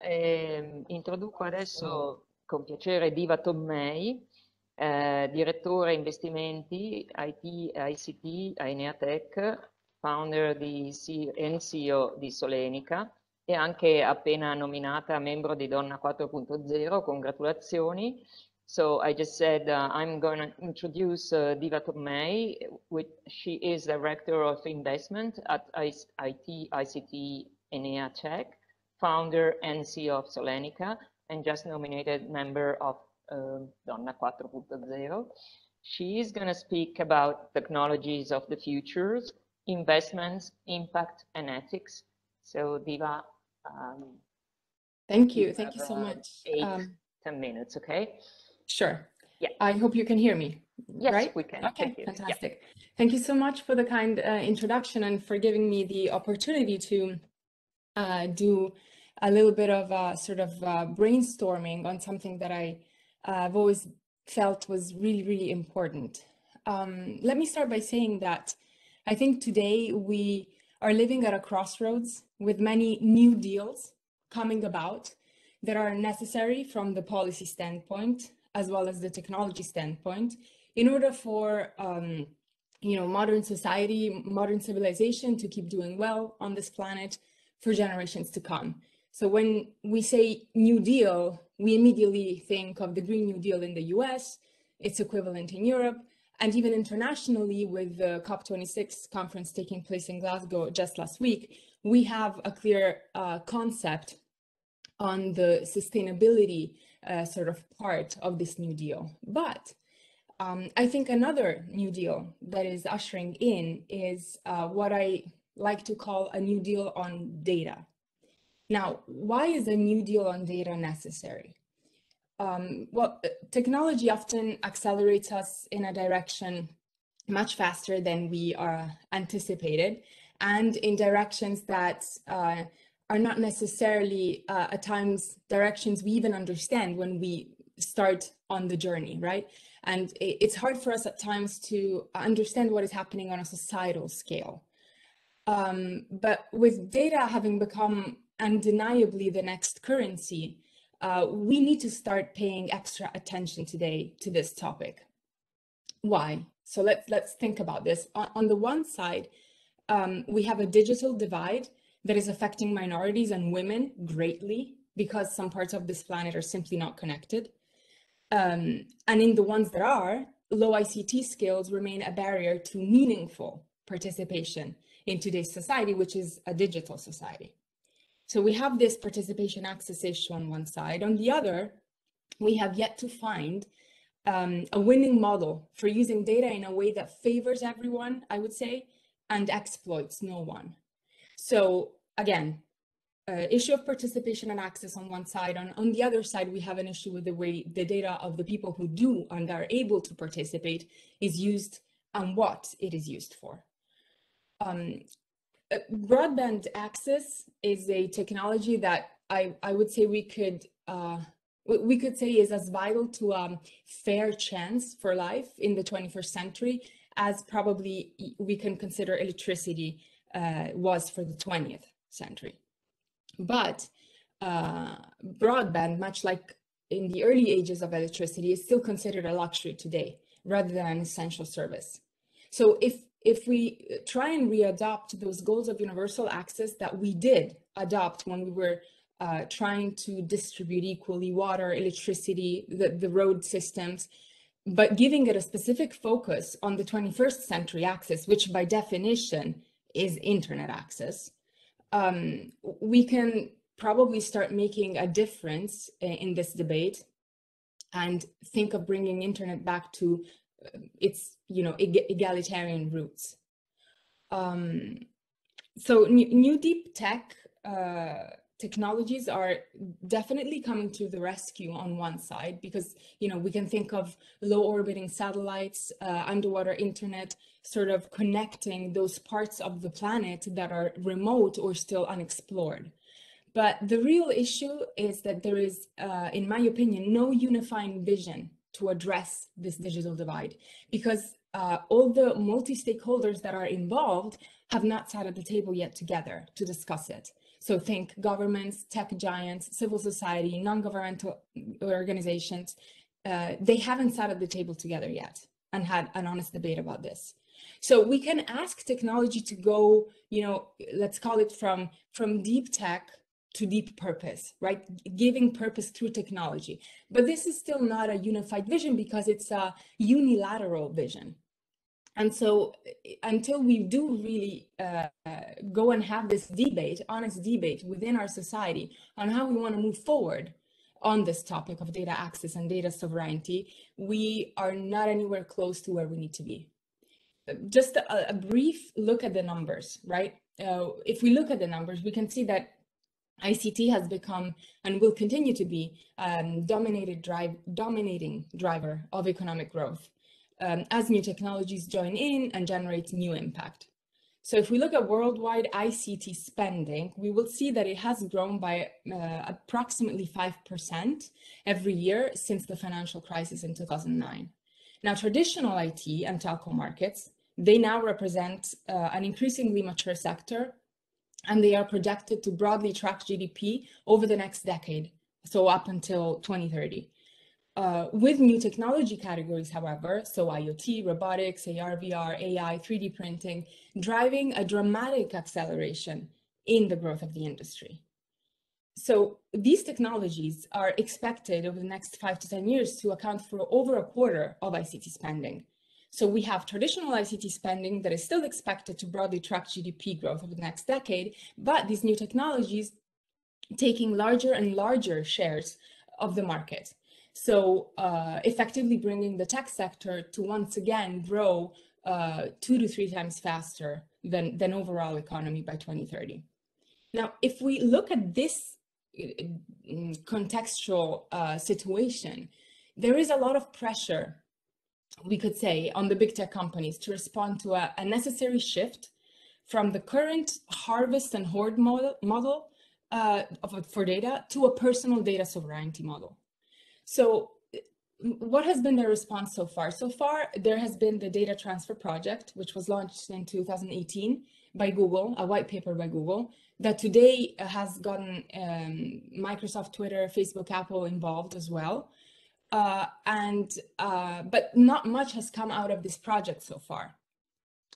Eh, introduco adesso con piacere Diva Tommei, eh, direttore investimenti IT, ICT a Eneatech, founder di C and CEO di Solenica e anche appena nominata membro di Donna 4.0, congratulazioni. So I just said uh, I'm going to introduce uh, Diva Tomei. Which she is Director of Investment at IT ICT Enea Tech, founder and CEO of Solenica, and just nominated member of uh, Donna 4.0. She is going to speak about technologies of the futures, investments, impact, and ethics. So Diva, um, thank you. Thank you so much. Eight, um, 10 minutes, okay? Sure. Yeah. I hope you can hear me. Yes, right? we can. Okay, fantastic. Yeah. Thank you so much for the kind uh, introduction and for giving me the opportunity to uh, do a little bit of uh, sort of uh, brainstorming on something that I, have always felt was really, really important. Um, let me start by saying that I think today we are living at a crossroads with many new deals coming about that are necessary from the policy standpoint as well as the technology standpoint in order for um, you know modern society modern civilization to keep doing well on this planet for generations to come so when we say new deal we immediately think of the green new deal in the us its equivalent in europe and even internationally with the cop26 conference taking place in glasgow just last week we have a clear uh, concept on the sustainability uh, sort of part of this New Deal. But um, I think another New Deal that is ushering in is uh, what I like to call a New Deal on data. Now, why is a New Deal on data necessary? Um, well, uh, technology often accelerates us in a direction much faster than we are anticipated and in directions that uh, are not necessarily uh, at times directions we even understand when we start on the journey, right? And it's hard for us at times to understand what is happening on a societal scale. Um, but with data having become undeniably the next currency, uh, we need to start paying extra attention today to this topic. Why? So let's let's think about this. On, on the one side, um, we have a digital divide that is affecting minorities and women greatly because some parts of this planet are simply not connected. Um, and in the ones that are, low ICT skills remain a barrier to meaningful participation in today's society, which is a digital society. So we have this participation access issue on one side. On the other, we have yet to find um, a winning model for using data in a way that favors everyone, I would say, and exploits no one. So again, uh, issue of participation and access on one side. On, on the other side, we have an issue with the way the data of the people who do and are able to participate is used and what it is used for. Um, uh, broadband access is a technology that I, I would say we could uh, we could say is as vital to a um, fair chance for life in the 21st century as probably we can consider electricity uh, was for the 20th century. But uh, broadband, much like in the early ages of electricity, is still considered a luxury today rather than an essential service. So if if we try and readopt those goals of universal access that we did adopt when we were uh, trying to distribute equally water, electricity, the, the road systems, but giving it a specific focus on the 21st century access, which by definition is internet access, um, we can probably start making a difference in this debate and think of bringing internet back to uh, its you know egalitarian roots. Um, so new, new, deep tech uh, technologies are definitely coming to the rescue on one side because you know we can think of low orbiting satellites uh, underwater internet sort of connecting those parts of the planet that are remote or still unexplored but the real issue is that there is uh, in my opinion no unifying vision to address this digital divide because uh, all the multi-stakeholders that are involved have not sat at the table yet together to discuss it So think governments, tech giants, civil society, non-governmental organizations. Uh, they haven't sat at the table together yet and had an honest debate about this. So we can ask technology to go, you know, let's call it from, from deep tech to deep purpose, right? Giving purpose through technology. But this is still not a unified vision because it's a unilateral vision. And so until we do really uh, go and have this debate, honest debate within our society on how we want to move forward on this topic of data access and data sovereignty, we are not anywhere close to where we need to be. Just a, a brief look at the numbers, right? Uh, if we look at the numbers, we can see that ICT has become and will continue to be um, dominated drive, dominating driver of economic growth um, as new technologies join in and generate new impact. So if we look at worldwide ICT spending, we will see that it has grown by uh, approximately 5% every year since the financial crisis in 2009. Now, traditional IT and telco markets, they now represent uh, an increasingly mature sector and they are projected to broadly track GDP over the next decade, so up until 2030. Uh, with new technology categories, however, so IoT, robotics, AR, VR, AI, 3D printing, driving a dramatic acceleration in the growth of the industry. So these technologies are expected over the next five to 10 years to account for over a quarter of ICT spending. So we have traditional ICT spending that is still expected to broadly track GDP growth over the next decade, but these new technologies taking larger and larger shares of the market. So uh, effectively bringing the tech sector to once again grow uh, two to three times faster than, than overall economy by 2030. Now, if we look at this uh, contextual uh, situation, there is a lot of pressure we could say, on the big tech companies to respond to a, a necessary shift from the current harvest and hoard model, model uh, of, for data to a personal data sovereignty model. So what has been their response so far? So far, there has been the data transfer project, which was launched in 2018 by Google, a white paper by Google, that today has gotten um, Microsoft, Twitter, Facebook, Apple involved as well. Uh, and uh, but not much has come out of this project so far.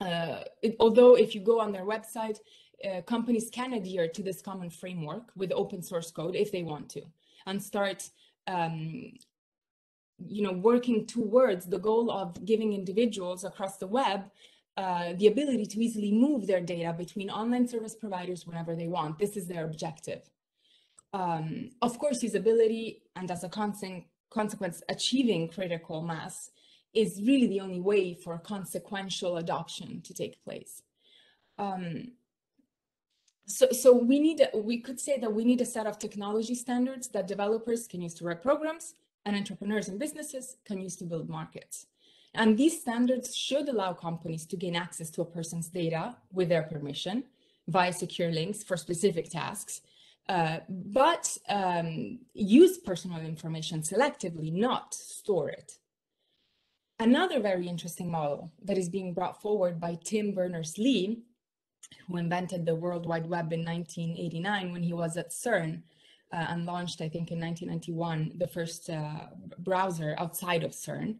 Uh, it, although if you go on their website, uh, companies can adhere to this common framework with open source code if they want to, and start um, you know, working towards the goal of giving individuals across the web uh, the ability to easily move their data between online service providers whenever they want. This is their objective. Um, of course, usability and as a constant consequence, achieving critical mass is really the only way for consequential adoption to take place. Um, so, so we need, we could say that we need a set of technology standards that developers can use to write programs and entrepreneurs and businesses can use to build markets. And these standards should allow companies to gain access to a person's data with their permission via secure links for specific tasks uh, but um, use personal information selectively, not store it. Another very interesting model that is being brought forward by Tim Berners-Lee, who invented the World Wide Web in 1989 when he was at CERN uh, and launched, I think in 1991, the first uh, browser outside of CERN.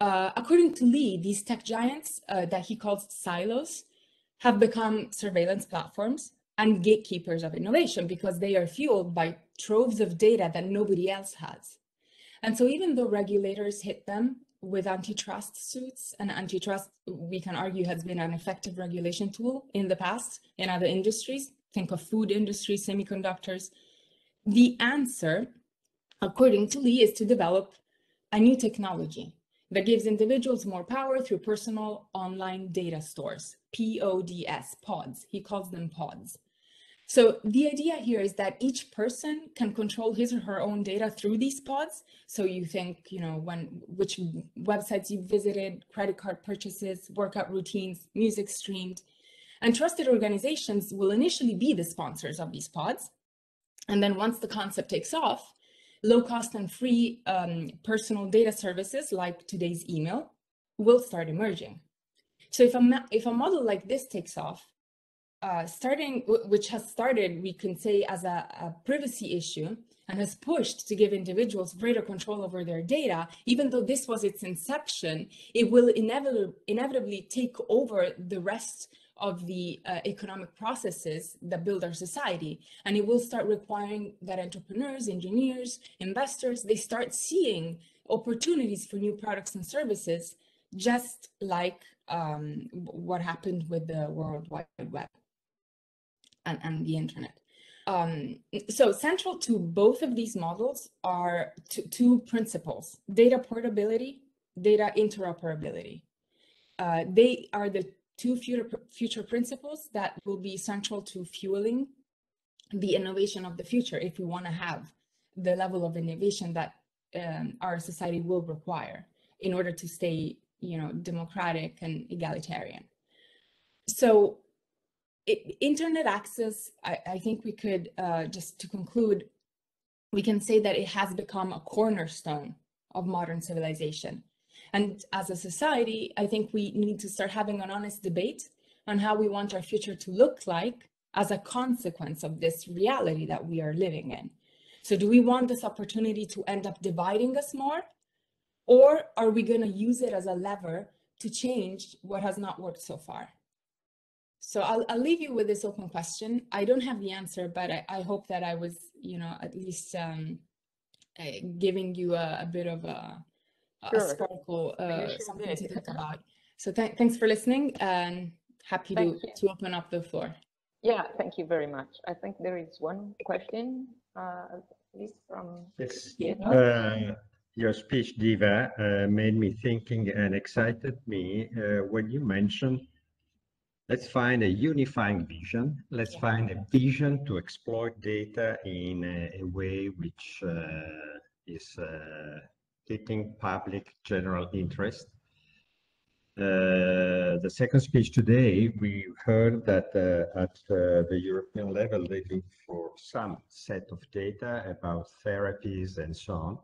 Uh, according to Lee, these tech giants uh, that he calls silos have become surveillance platforms and gatekeepers of innovation because they are fueled by troves of data that nobody else has. And so even though regulators hit them with antitrust suits and antitrust, we can argue has been an effective regulation tool in the past in other industries, think of food industry, semiconductors. The answer, according to Lee, is to develop a new technology that gives individuals more power through personal online data stores, PODS, pods. He calls them pods. So the idea here is that each person can control his or her own data through these pods. So you think, you know, when which websites you visited, credit card purchases, workout routines, music streamed, and trusted organizations will initially be the sponsors of these pods. And then once the concept takes off, low cost and free um, personal data services like today's email will start emerging. So if a, if a model like this takes off, uh, starting, which has started, we can say, as a, a, privacy issue and has pushed to give individuals greater control over their data, even though this was its inception, it will inevitably, inevitably take over the rest of the uh, economic processes that build our society. And it will start requiring that entrepreneurs, engineers, investors, they start seeing opportunities for new products and services, just like um, what happened with the World Wide Web and, and the internet. Um, so central to both of these models are two principles, data portability, data interoperability. Uh, they are the two future, future principles that will be central to fueling the innovation of the future if we want to have the level of innovation that um, our society will require in order to stay you know democratic and egalitarian so it, internet access I, I, think we could uh, just to conclude we can say that it has become a cornerstone of modern civilization and as a society, I think we need to start having an honest debate on how we want our future to look like as a consequence of this reality that we are living in. So do we want this opportunity to end up dividing us more? Or are we going to use it as a lever to change what has not worked so far? So I'll, I'll leave you with this open question. I don't have the answer, but I, I hope that I was, you know, at least um, uh, giving you a, a bit of a, sure. a sparkle, uh, sure something did. to think about. So th thanks for listening and happy to, to open up the floor. Yeah, thank you very much. I think there is one question, uh, at least from yes. Uh, your speech, Diva, uh, made me thinking and excited me uh, when you mentioned let's find a unifying vision. Let's yeah. find a vision to exploit data in a, a way which uh, is uh, keeping public general interest. Uh, the second speech today, we heard that uh, at uh, the European level, they look for some set of data about therapies and so on.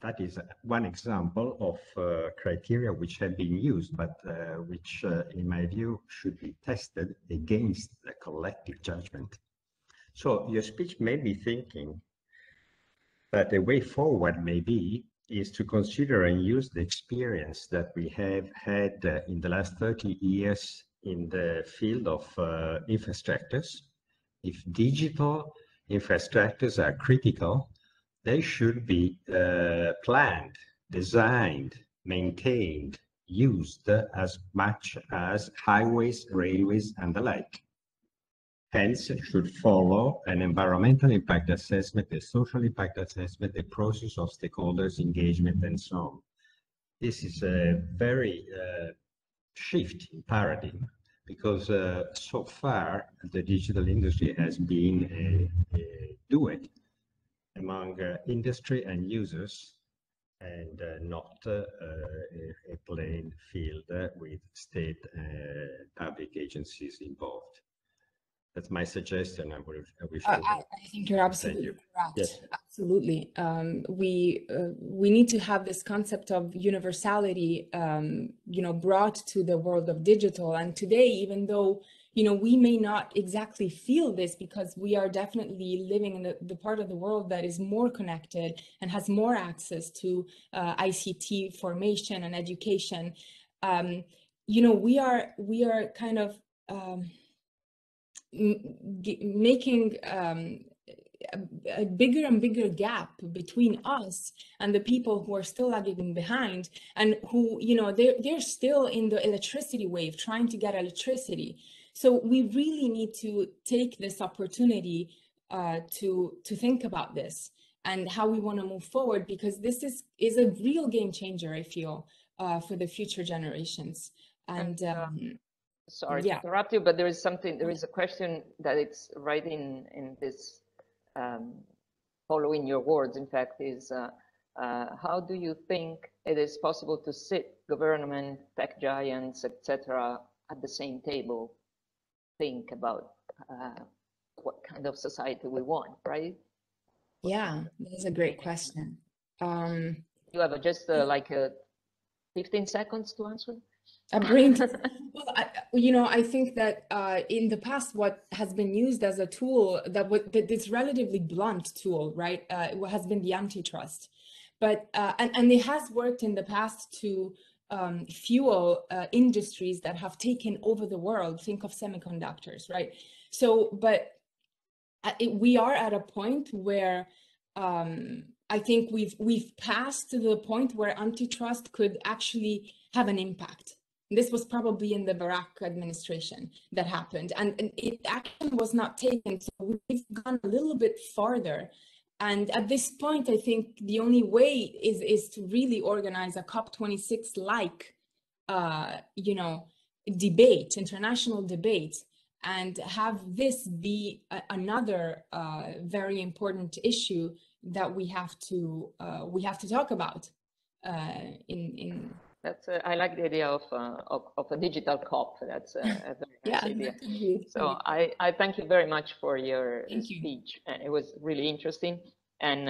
That is one example of uh, criteria which have been used, but uh, which, uh, in my view, should be tested against the collective judgment. So your speech made me thinking that a way forward may be is to consider and use the experience that we have had uh, in the last 30 years in the field of uh, infrastructures. If digital infrastructures are critical, they should be uh, planned, designed, maintained, used as much as highways, railways, and the like. Hence, it should follow an environmental impact assessment, a social impact assessment, a process of stakeholders engagement, and so on. This is a very uh, shift in paradigm because uh, so far the digital industry has been a, a duet among uh, industry and users and uh, not uh, a, a plain field uh, with state public agencies involved that's my suggestion. I would. I, wish I, I think you're absolutely you. correct. Yes. Absolutely. Um, we uh, we need to have this concept of universality, um, you know, brought to the world of digital. And today, even though you know we may not exactly feel this because we are definitely living in the, the part of the world that is more connected and has more access to uh, ICT formation and education. Um, you know, we are we are kind of um, making um, a, bigger and bigger gap between us and the people who are still lagging behind and who you know they're, they're still in the electricity wave trying to get electricity so we really need to take this opportunity uh, to to think about this and how we want to move forward because this is is a real game changer i feel uh, for the future generations and um, sorry yeah. to interrupt you, but there is something, there is a question that it's right in, in this, um, following your words, in fact, is uh, uh, how do you think it is possible to sit government, tech giants, etc., at the same table, think about uh, what kind of society we want, right? Yeah, that's a great question. Um, you have just uh, like a 15 seconds to answer? a brain well, I, you know, I think that uh, in the past, what has been used as a tool that would that this relatively blunt tool, right, uh, has been the antitrust. But uh, and and it has worked in the past to um, fuel uh, industries that have taken over the world. Think of semiconductors, right? So, but uh, it, we are at a point where um, I think we've we've passed to the point where antitrust could actually have an impact. This was probably in the Barack administration that happened, and, and it action was not taken. So we've gone a little bit farther. And at this point, I think the only way is is to really organize a COP26 like, uh, you know, debate, international debate, and have this be a, another uh, very important issue that we have to uh, we have to talk about uh, in in that's uh, I like the idea of, uh, of, of a digital COP. That's a, a very nice yeah, idea. you. So I, I thank you very much for your Thank you. speech. Uh, It was really interesting. And